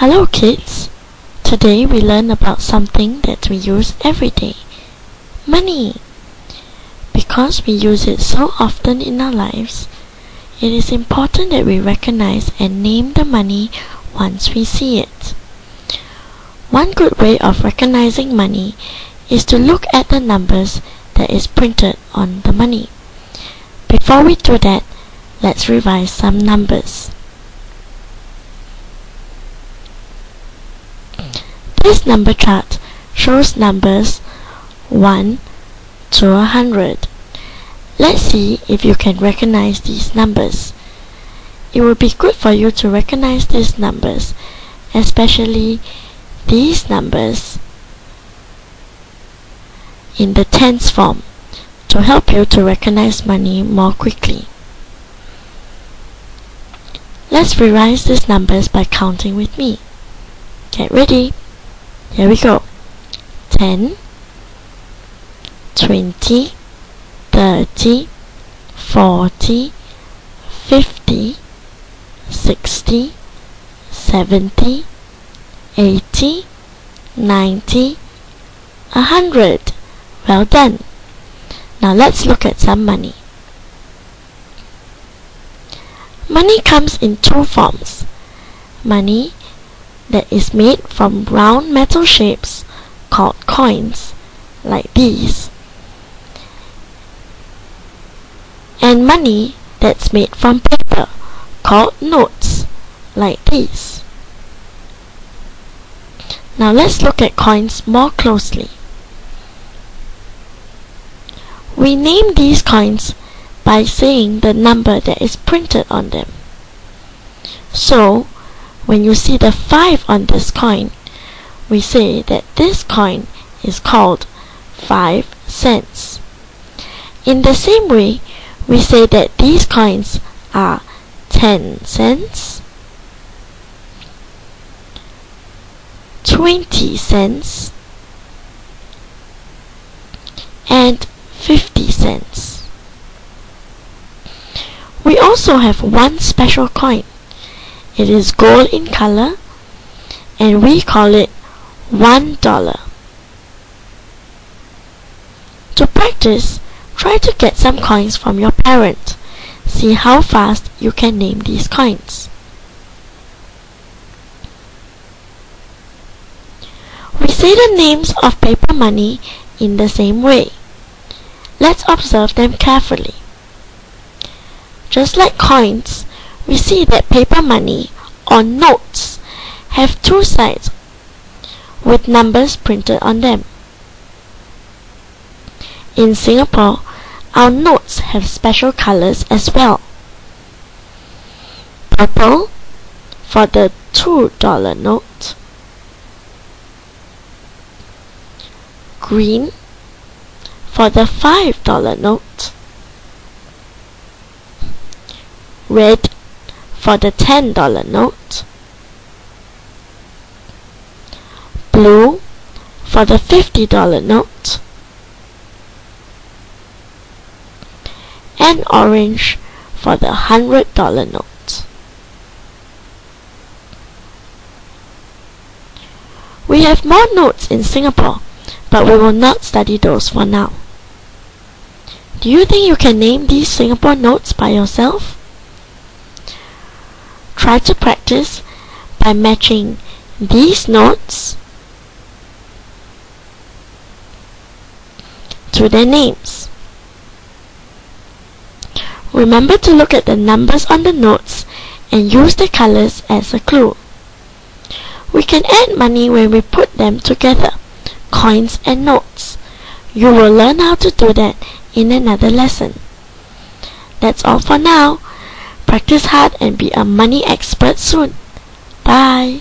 Hello kids! Today we learn about something that we use every day. Money! Because we use it so often in our lives, it is important that we recognize and name the money once we see it. One good way of recognizing money is to look at the numbers that is printed on the money. Before we do that, let's revise some numbers. This number chart shows numbers 1 to 100. Let's see if you can recognize these numbers. It would be good for you to recognize these numbers, especially these numbers in the tens form to help you to recognize money more quickly. Let's revise these numbers by counting with me. Get ready! Here we go. 10, 20, 30, 40, 50, 60, 70, 80, 90, 100. Well done. Now let's look at some money. Money comes in two forms. Money that is made from round metal shapes called coins, like these. And money that's made from paper, called notes, like these. Now let's look at coins more closely. We name these coins by saying the number that is printed on them. So, when you see the 5 on this coin, we say that this coin is called 5 cents. In the same way, we say that these coins are 10 cents, 20 cents, and 50 cents. We also have one special coin it is gold in color and we call it one dollar. To practice, try to get some coins from your parent. See how fast you can name these coins. We say the names of paper money in the same way. Let's observe them carefully. Just like coins, we see that paper money or notes have two sides with numbers printed on them. In Singapore, our notes have special colors as well. Purple for the $2 note. Green for the $5 note. Red for the $10 note, blue for the $50 note, and orange for the $100 note. We have more notes in Singapore, but we will not study those for now. Do you think you can name these Singapore notes by yourself? Try to practice by matching these notes to their names. Remember to look at the numbers on the notes and use the colors as a clue. We can add money when we put them together, coins and notes. You will learn how to do that in another lesson. That's all for now. Practice hard and be a money expert soon. Bye.